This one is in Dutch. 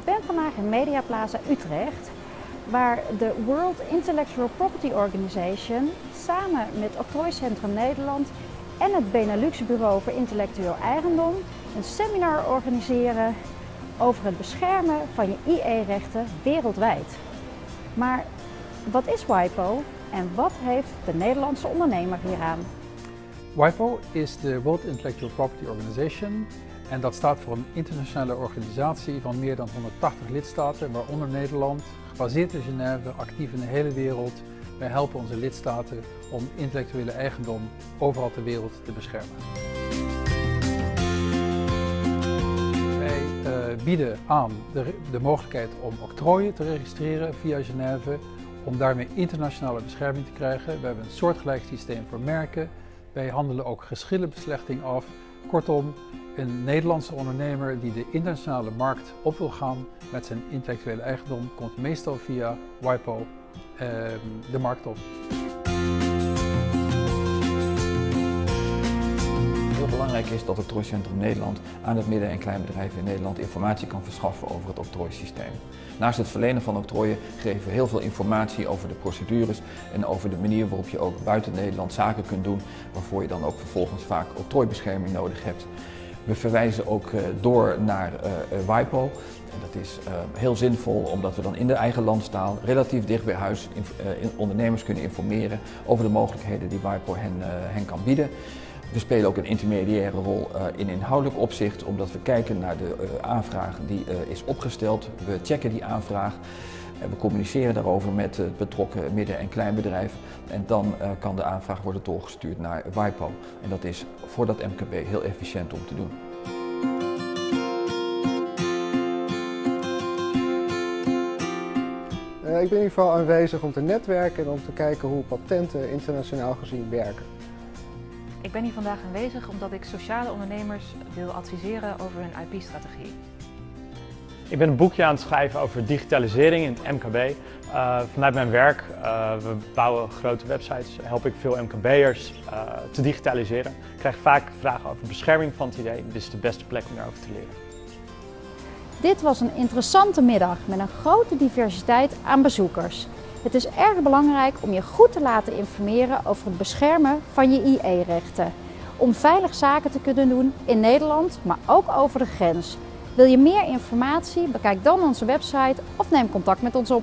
Ik ben vandaag in Mediaplaza Utrecht, waar de World Intellectual Property Organization samen met Octrooicentrum Nederland en het Benelux Bureau voor Intellectueel Eigendom een seminar organiseren over het beschermen van je IE-rechten wereldwijd. Maar wat is WIPO en wat heeft de Nederlandse ondernemer hieraan? WIPO is de World Intellectual Property Organization en dat staat voor een internationale organisatie van meer dan 180 lidstaten, waaronder Nederland, gebaseerd in Genève, actief in de hele wereld. Wij helpen onze lidstaten om intellectuele eigendom overal ter wereld te beschermen. Wij uh, bieden aan de, de mogelijkheid om octrooien te registreren via Genève, om daarmee internationale bescherming te krijgen. We hebben een soortgelijk systeem voor merken. Wij handelen ook geschillenbeslechting af. Kortom, een Nederlandse ondernemer die de internationale markt op wil gaan met zijn intellectuele eigendom komt meestal via WIPO eh, de markt op. is dat Octrooicentrum Nederland aan het midden- en kleinbedrijven in Nederland informatie kan verschaffen over het octrooisysteem. Naast het verlenen van octrooien geven we heel veel informatie over de procedures en over de manier waarop je ook buiten Nederland zaken kunt doen, waarvoor je dan ook vervolgens vaak octrooibescherming nodig hebt. We verwijzen ook eh, door naar uh, WIPO. En dat is heel zinvol omdat we dan in de eigen landstaal relatief dicht bij huis ondernemers kunnen informeren over de mogelijkheden die WIPO hen, hen kan bieden. We spelen ook een intermediaire rol uh, in inhoudelijk opzicht, omdat we kijken naar de uh, aanvraag die uh, is opgesteld. We checken die aanvraag. We communiceren daarover met het betrokken midden- en kleinbedrijf en dan kan de aanvraag worden doorgestuurd naar WIPO. En dat is voor dat MKB heel efficiënt om te doen. ik ben in ieder geval aanwezig om te netwerken en om te kijken hoe patenten internationaal gezien werken. Ik ben hier vandaag aanwezig omdat ik sociale ondernemers wil adviseren over hun IP-strategie. Ik ben een boekje aan het schrijven over digitalisering in het MKB. Uh, vanuit mijn werk, uh, we bouwen grote websites, help ik veel MKB'ers uh, te digitaliseren. Ik krijg vaak vragen over bescherming van het idee, dit is de beste plek om daarover te leren. Dit was een interessante middag met een grote diversiteit aan bezoekers. Het is erg belangrijk om je goed te laten informeren over het beschermen van je IE-rechten. Om veilig zaken te kunnen doen in Nederland, maar ook over de grens. Wil je meer informatie? Bekijk dan onze website of neem contact met ons op.